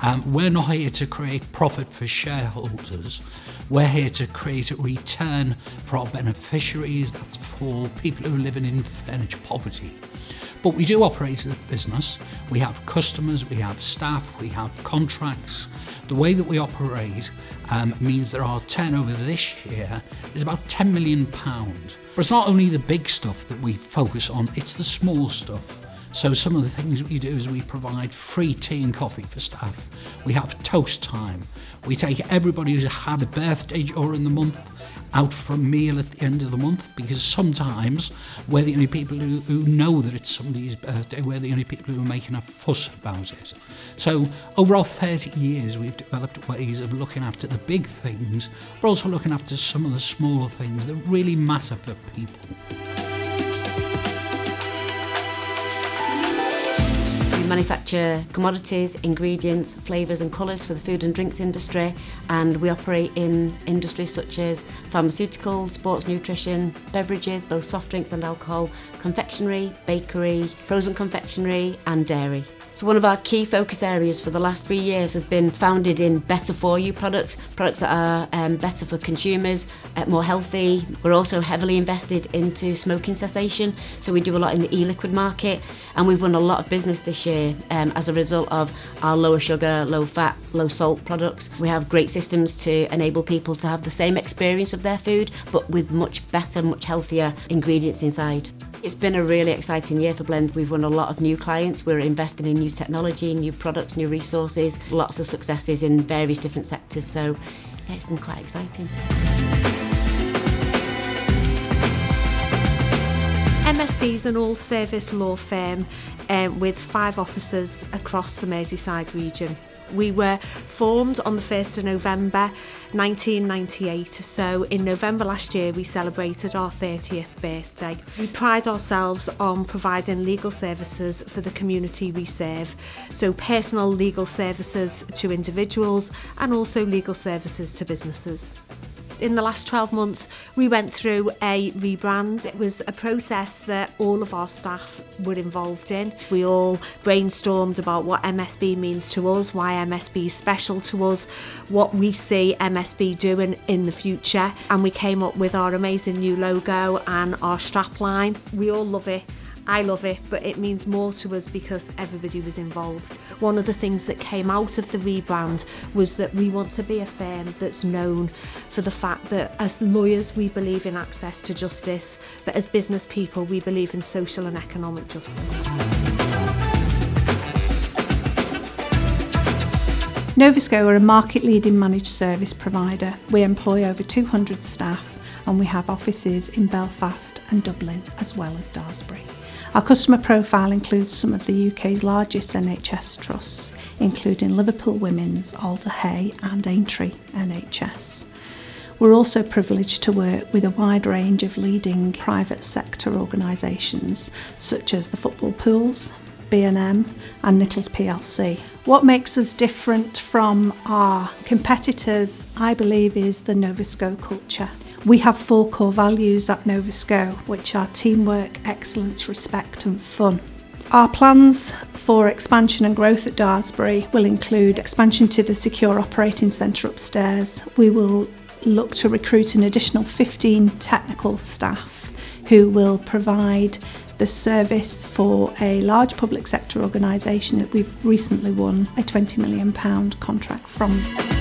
Um, we're not here to create profit for shareholders. We're here to create a return for our beneficiaries, that's for people who live in furniture poverty. But we do operate as a business. We have customers, we have staff, we have contracts. The way that we operate um, means that our turnover this year is about 10 million pounds. But it's not only the big stuff that we focus on, it's the small stuff. So some of the things we do is we provide free tea and coffee for staff. We have toast time. We take everybody who's had a birthday during the month out for a meal at the end of the month because sometimes we're the only people who, who know that it's somebody's birthday, we're the only people who are making a fuss about it. So over our 30 years we've developed ways of looking after the big things but also looking after some of the smaller things that really matter for people. Manufacture commodities, ingredients, flavours and colours for the food and drinks industry and we operate in industries such as pharmaceutical, sports nutrition, beverages, both soft drinks and alcohol, confectionery, bakery, frozen confectionery and dairy. So one of our key focus areas for the last three years has been founded in better for you products, products that are um, better for consumers, uh, more healthy. We're also heavily invested into smoking cessation, so we do a lot in the e-liquid market and we've won a lot of business this year um, as a result of our lower sugar, low fat, low salt products. We have great systems to enable people to have the same experience of their food but with much better, much healthier ingredients inside. It's been a really exciting year for Blends. We've won a lot of new clients. We're investing in new technology, new products, new resources, lots of successes in various different sectors. So yeah, it's been quite exciting. MSB is an all-service law firm um, with five offices across the Merseyside region. We were formed on the 1st of November 1998, so in November last year we celebrated our 30th birthday. We pride ourselves on providing legal services for the community we serve, so personal legal services to individuals and also legal services to businesses. In the last 12 months, we went through a rebrand. It was a process that all of our staff were involved in. We all brainstormed about what MSB means to us, why MSB is special to us, what we see MSB doing in the future, and we came up with our amazing new logo and our strap line. We all love it. I love it, but it means more to us because everybody was involved. One of the things that came out of the rebrand was that we want to be a firm that's known for the fact that as lawyers we believe in access to justice, but as business people we believe in social and economic justice. Novosco are a market leading managed service provider. We employ over 200 staff and we have offices in Belfast and Dublin as well as Daresbury. Our customer profile includes some of the UK's largest NHS trusts, including Liverpool Women's, Alder Hey and Aintree NHS. We're also privileged to work with a wide range of leading private sector organisations such as the Football Pools, B&M and Nichols PLC. What makes us different from our competitors, I believe, is the Novosco culture. We have four core values at Novosco, which are teamwork, excellence, respect and fun. Our plans for expansion and growth at Daresbury will include expansion to the secure operating centre upstairs. We will look to recruit an additional 15 technical staff who will provide the service for a large public sector organisation that we've recently won a £20 million contract from.